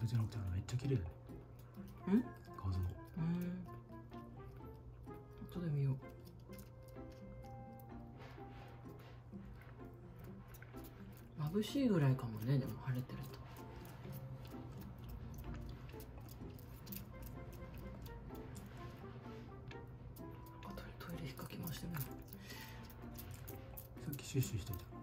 ルじゃなくてめっちゃ綺麗だねうん？画像。うん。後で見よう。眩しいぐらいかもねでも晴れてると。あとトイレ引っかき回してみよう。さっきシュッシュしてた。